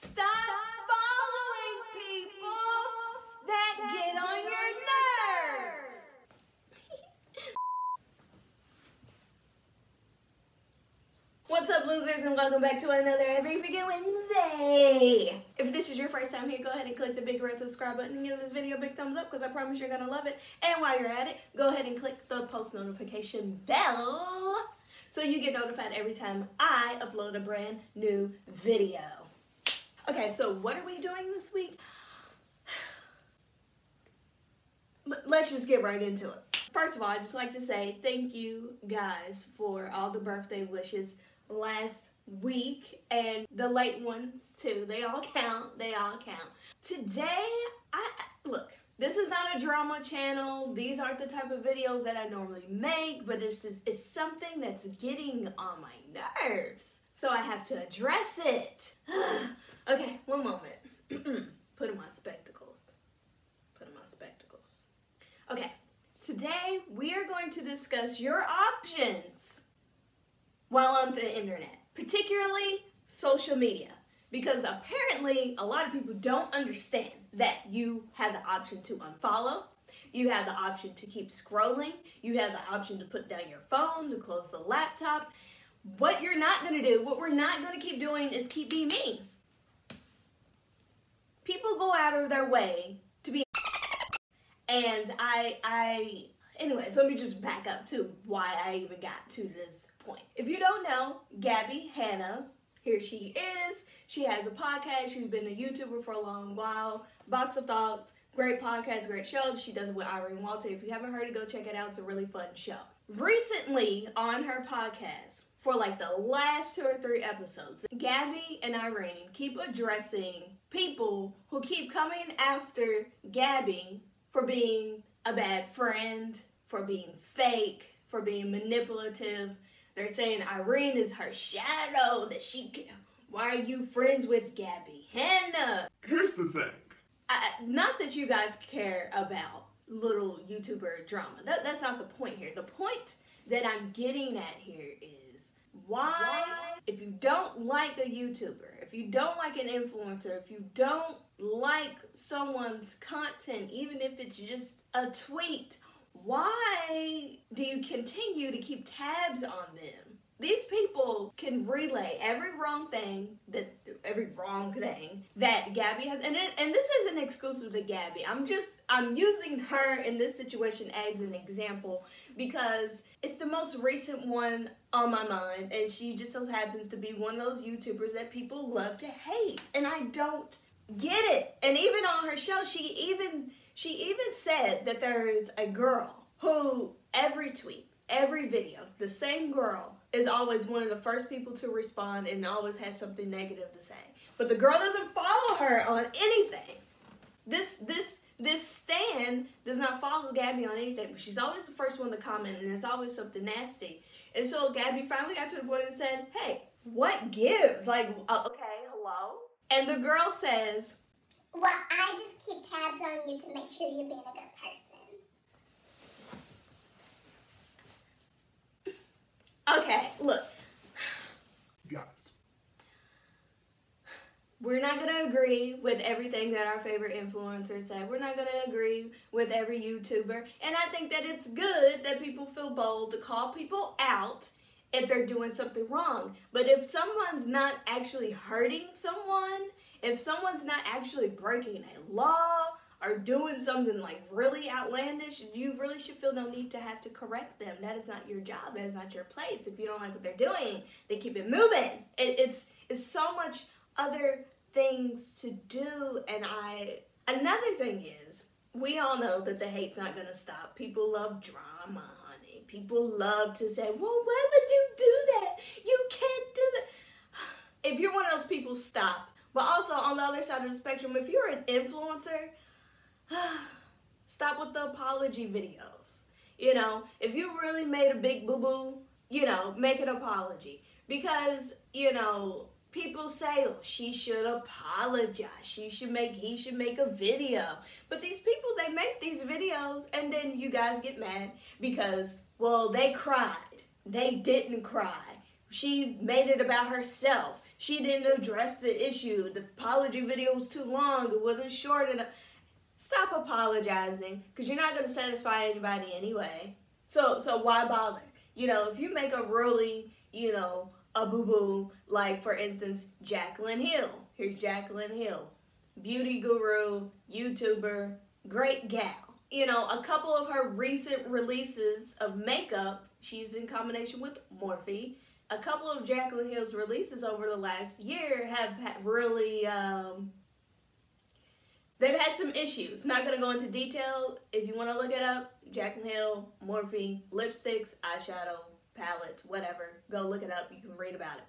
Stop following people that get on your nerves. What's up, losers, and welcome back to another Every Freaking Wednesday. If this is your first time here, go ahead and click the big red subscribe button and give this video a big thumbs up because I promise you're gonna love it. And while you're at it, go ahead and click the post notification bell so you get notified every time I upload a brand new video. Okay, so what are we doing this week? Let's just get right into it. First of all, I just like to say thank you guys for all the birthday wishes last week and the late ones too. They all count. They all count. Today, I look. This is not a drama channel. These aren't the type of videos that I normally make, but it's just, it's something that's getting on my nerves. So I have to address it. okay, one moment. Put on my spectacles. Put on my spectacles. Okay, today we are going to discuss your options while on the internet, particularly social media. Because apparently, a lot of people don't understand that you have the option to unfollow, you have the option to keep scrolling, you have the option to put down your phone, to close the laptop. What you're not gonna do, what we're not gonna keep doing is keep being mean. People go out of their way to be and I I anyways, let me just back up to why I even got to this point. If you don't know, Gabbie Hanna, here she is. She has a podcast. She's been a YouTuber for a long while. Box of Thoughts, great podcast, great show. She does it with Irene Walter. If you haven't heard it, go check it out. It's a really fun show. Recently on her podcast, for like the last two or three episodes, Gabby and Irene keep addressing people who keep coming after Gabby for being a bad friend, for being fake, for being manipulative. They're saying Irene is her shadow, that she can. Why are you friends with Gabbie Hanna! Here's the thing. I, not that you guys care about little YouTuber drama. That, that's not the point here. The point that I'm getting at here is why, if you don't like a YouTuber, if you don't like an influencer, if you don't like someone's content, even if it's just a tweet, why do you continue to keep tabs on them? These people can relay every wrong thing that every wrong thing that Gabby has, and it, and this isn't exclusive to Gabby. I'm just I'm using her in this situation as an example because it's the most recent one on my mind, and she just so happens to be one of those YouTubers that people love to hate, and I don't get it. And even on her show, she even she even said that there's a girl who every tweet, every video, the same girl is always one of the first people to respond and always has something negative to say. But the girl doesn't follow her on anything. This this this Stan does not follow Gabby on anything. She's always the first one to comment, and it's always something nasty. And so Gabby finally got to the point and said, "Hey, what gives? Like, uh, okay, hello." And the girl says, Well, I just keep tabs on you to make sure you're being a good person. "Okay, look, Guys, we're not gonna agree with everything that our favorite influencers say. We're not gonna agree with every YouTuber. And I think that it's good that people feel bold to call people out if they're doing something wrong. But if someone's not actually hurting someone, if someone's not actually breaking a law or doing something like really outlandish, you really should feel no need to have to correct them. That is not your job. That is not your place. If you don't like what they're doing, they keep it moving. It, it's it's so much other things to do, and I another thing is we all know that the hate's not gonna stop. People love drama, honey. People love to say, "Well, why would you do that? You can't do that." If you're one of those people, stop. But also on the other side of the spectrum, if you're an influencer, stop with the apology videos. You know, if you really made a big boo boo, you know, make an apology. Because, you know, people say, oh, she should apologize. She should make, he should make a video. But these people, they make these videos and then you guys get mad because, well, they cried. They didn't cry. She made it about herself. she didn't address the issue. The apology video was too long. It wasn't short enough. Stop apologizing because you're not going to satisfy anybody anyway. So so why bother? You know, if you make a really, you know, a boo boo, like for instance, Jaclyn Hill. Here's Jaclyn Hill, beauty guru, YouTuber, great gal. You know, a couple of her recent releases of makeup, she's in combination with Morphe. A couple of Jaclyn Hill's releases over the last year have, have really um, they've had some issues. Not gonna go into detail. If you want to look it up, Jaclyn Hill, Morphe, lipsticks, eyeshadow, palettes, whatever. Go look it up. You can read about it.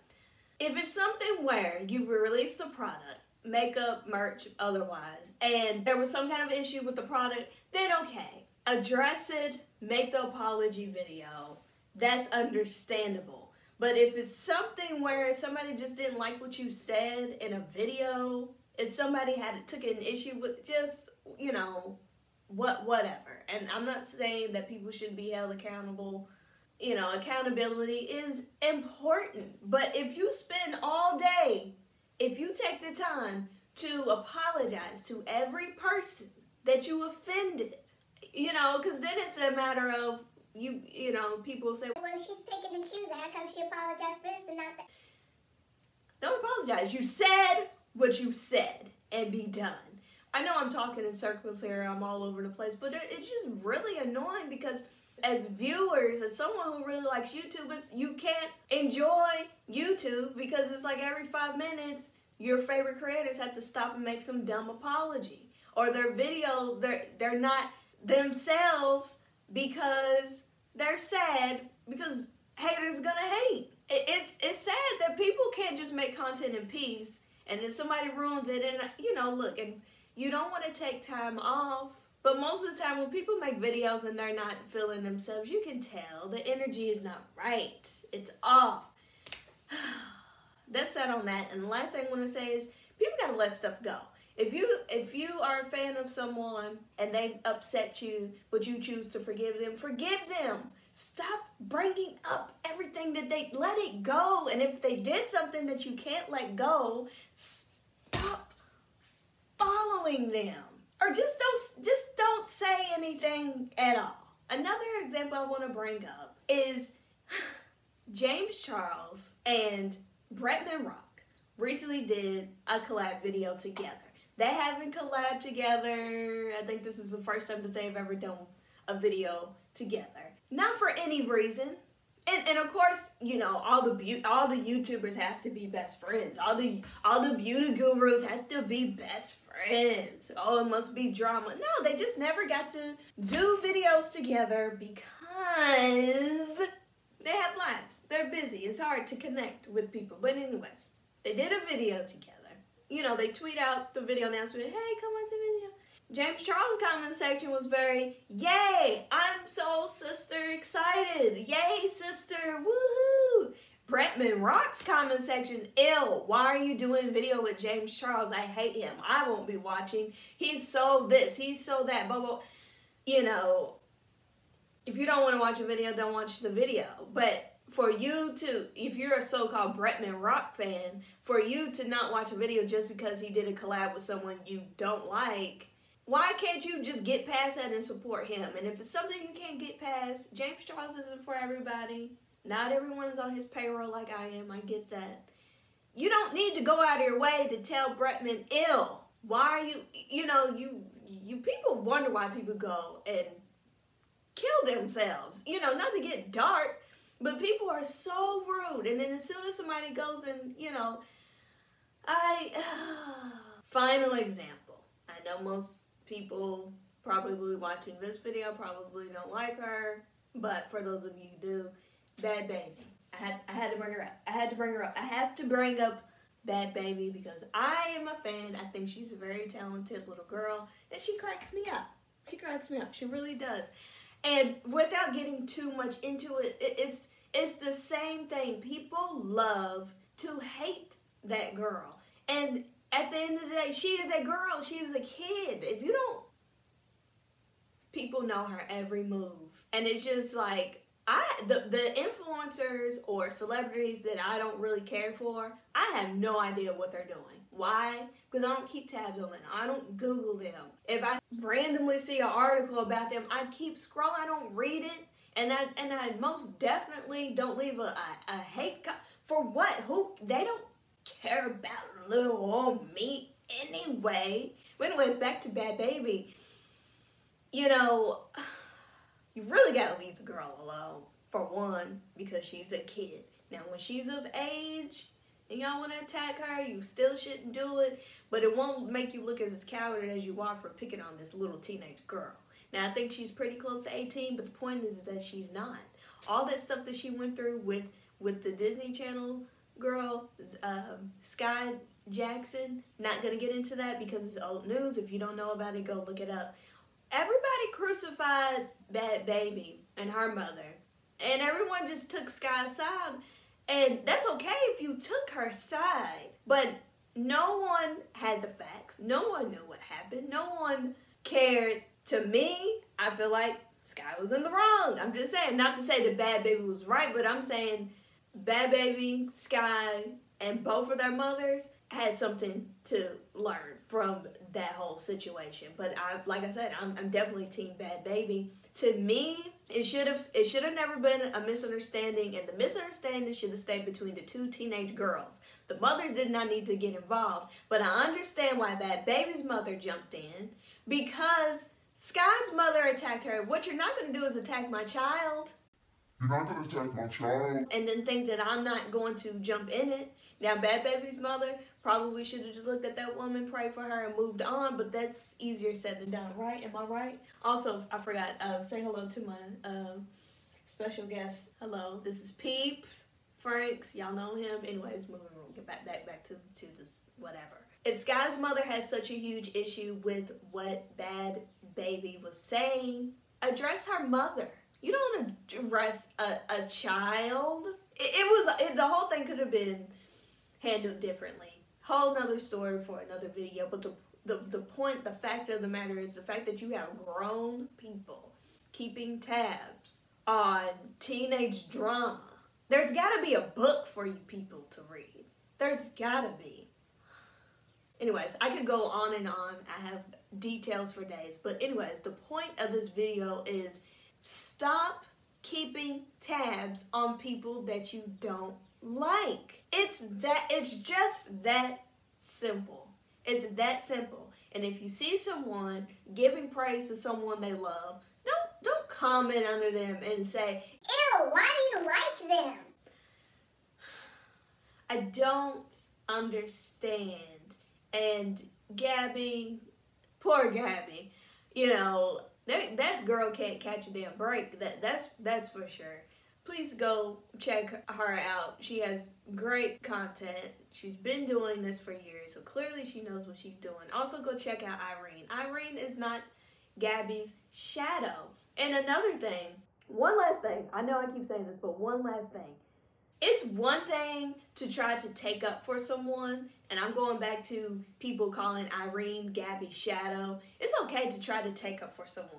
If it's something where you released the product, makeup, merch, otherwise, and there was some kind of issue with the product, then okay. Address it, make the apology video. That's understandable. But if it's something where somebody just didn't like what you said in a video, if somebody had took an issue with just, you know, what whatever. And I'm not saying that people should be held accountable. You know, accountability is important. But if you spend all day, if you take the time to apologize to every person that you offended, you know, because then it's a matter of you, you know, people say, Well, she's picking and choosing. How come she apologized for this and not that? don't apologize. You said what you said and be done. I know I'm talking in circles here, I'm all over the place, but it's just really annoying because as viewers, as someone who really likes YouTubers, you can't enjoy YouTube because it's like every five minutes your favorite creators have to stop and make some dumb apology. Or their video, they're they're not themselves because they're sad because haters gonna hate. It, it's it's sad that people can't just make content in peace and then somebody ruins it and you know look and you don't want to take time off but most of the time when people make videos and they're not feeling themselves you can tell the energy is not right. It's off. That's that on that. And the last thing i want to say is people gotta let stuff go. If you if you are a fan of someone and they upset you but you choose to forgive them forgive them. Stop bringing up everything that they let it go. And if they did something that you can't let go stop following them or just don't just don't say anything at all. Another example i want to bring up is james charles and bretman rock recently did a collab video together. They haven't collabed together. I think this is the first time that they've ever done a video together. Not for any reason and, and of course, you know, all the be- all the YouTubers have to be best friends. All the all the beauty gurus have to be best friends. Oh, it must be drama. No, they just never got to do videos together because they have lives. They're busy. It's hard to connect with people. But anyways, they did a video together. You know, they tweet out the video announcement, hey, come on. James Charles' comment section was very, yay, I'm so sister excited. Yay, sister, woohoo. Bretman Rock's comment section, ill. Why are you doing video with James Charles? I hate him. I won't be watching. He's so this, he's so that, blah, blah. You know, if you don't want to watch a video, don't watch the video. But for you to, if you're a so-called Bretman Rock fan, for you to not watch a video just because he did a collab with someone you don't like, why can't you just get past that and support him? And if it's something you can't get past, James Charles isn't for everybody. Not everyone is on his payroll like I am. I get that. You don't need to go out of your way to tell Bretman ill. Why are you, you know, you, you people wonder why people go and kill themselves. You know, not to get dark, but people are so rude. And then as soon as somebody goes and, you know, I, final example. I know most people probably watching this video probably don't like her, but for those of you who do, Bhad Bhabie. I had I had to bring her up. I had to bring her up. I have to bring up Bhad Bhabie because I am a fan. I think she's a very talented little girl, and she cracks me up. She cracks me up. She really does. And without getting too much into it, it it's it's the same thing. People love to hate that girl, and at the end of the day, she is a girl. She is a kid. If you don't, people know her every move, and it's just like I the the influencers or celebrities that I don't really care for, I have no idea what they're doing. Why? Because I don't keep tabs on them. I don't Google them. If I randomly see an article about them, I keep scrolling. I don't read it, and I and I most definitely don't leave a a, a hate for what? Who? They don't care about little old me anyway. But anyways, back to Bhad Bhabie. You know, you really gotta leave the girl alone. For one, because she's a kid. Now, when she's of age and y'all want to attack her, you still shouldn't do it. But it won't make you look as coward as you are for picking on this little teenage girl. Now, I think she's pretty close to 18, but the point is, is that she's not. All that stuff that she went through with with the Disney Channel girl, um, Skai Jackson. Not gonna get into that because it's old news. If you don't know about it, go look it up. Everybody crucified Bhad Bhabie and her mother, and everyone just took Skai's side. And that's okay if you took her side, but no one had the facts. No one knew what happened. No one cared. To me, I feel like Skai was in the wrong. I'm just saying, not to say that Bhad Bhabie was right, but I'm saying Bhad Bhabie, Skai, and both of their mothers had something to learn from that whole situation. But I, like I said, I'm, I'm definitely Team Bhad Bhabie. To me, it should have it should have never been a misunderstanding, and the misunderstanding should have stayed between the two teenage girls. The mothers did not need to get involved, but I understand why Bhad Bhabie's mother jumped in because Skai's mother attacked her. What you're not going to do is attack my child You're not gonna attack my child. and then think that I'm not going to jump in it. Now, Bhad Bhabie's mother probably should have just looked at that woman, prayed for her, and moved on, but that's easier said than done, right? Am I right? Also, I forgot, uh, say hello to my um, special guest. Hello, this is Peeps, Franks, y'all know him. Anyways, moving on, get back, back, back to, to this, whatever. If Skai's mother has such a huge issue with what Bhad Bhabie was saying, address her mother. You don't address a, a child. It, it was it, the whole thing could have been handled differently. Whole nother story for another video. But the, the the point, the fact of the matter is the fact that you have grown people keeping tabs on teenage drama. There's got to be a book for you people to read. There's got to be. Anyways, I could go on and on. I have details for days. But anyways, the point of this video is stop keeping tabs on people that you don't like. It's that it's just that simple. It's that simple. And if you see someone giving praise to someone they love, don't don't comment under them and say, Ew, why do you like them? I don't understand. And Gabby, poor Gabby, you know, that, that girl can't catch a damn break. That that's that's for sure. Please go check her out. She has great content. She's been doing this for years, so clearly she knows what she's doing. Also go check out Irene. Irene is not Gabby's shadow. And another thing, one last thing. I know I keep saying this, but one last thing it's one thing to try to take up for someone, and I'm going back to people calling Irene Gabby Shadow. It's okay to try to take up for someone.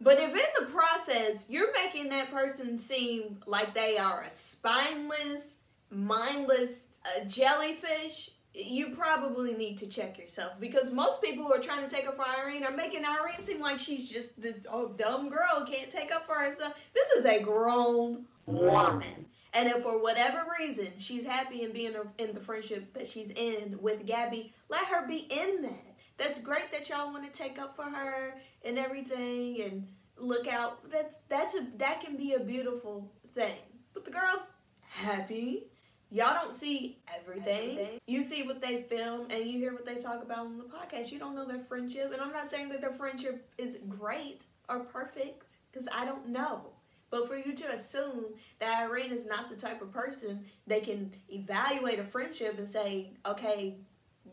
But if in the process you're making that person seem like they are a spineless, mindless jellyfish, you probably need to check yourself because most people who are trying to take up for Irene are making Irene seem like she's just this oh, dumb girl can't take up for herself. This is a grown woman. And if for whatever reason she's happy in being in the friendship that she's in with Gabby, let her be in that. That's great that y'all want to take up for her and everything and look out. That's that's a that can be a beautiful thing. But the girl's happy. Y'all don't see everything. Everything. You see what they film and you hear what they talk about on the podcast. You don't know their friendship. And I'm not saying that their friendship is great or perfect because I don't know. But for you to assume that Irene is not the type of person they can evaluate a friendship and say, okay,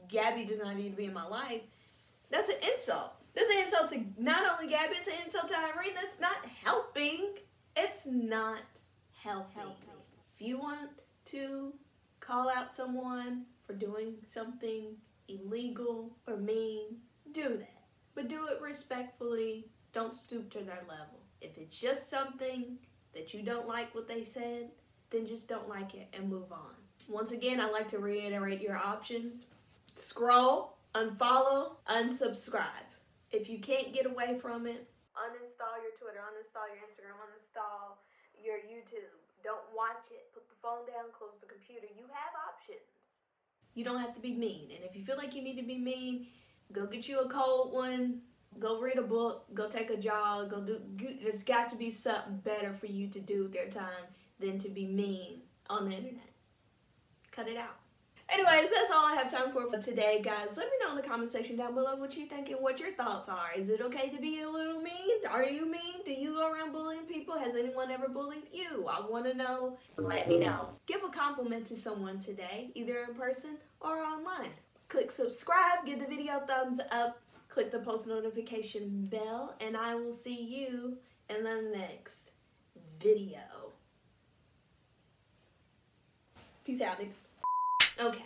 Gabby does not need to be in my life, that's an insult. That's an insult to not only Gabby, it's an insult to Irene. That's not helping. It's not helping. If you want to call out someone for doing something illegal or mean, do that. But do it respectfully. Don't stoop to their level. If it's just something that you don't like what they said, then just don't like it and move on. Once again, I like to reiterate your options scroll, unfollow, unsubscribe. If you can't get away from it, uninstall your Twitter, uninstall your Instagram, uninstall your YouTube. Don't watch it. Put the phone down, close the computer. You have options. You don't have to be mean. And if you feel like you need to be mean, go get you a cold one. Go read a book. Go take a jog. Go do. There's got to be something better for you to do with your time than to be mean on the internet. Cut it out. Anyways, that's all I have time for for today, guys. Let me know in the comment section down below what you think and what your thoughts are. Is it okay to be a little mean? Are you mean? Do you go around bullying people? Has anyone ever bullied you? I want to know. Let me know. Give a compliment to someone today, either in person or online. Click subscribe, give the video a thumbs up, click the post notification bell, and I will see you in the next video. Peace out, niggas. Okay.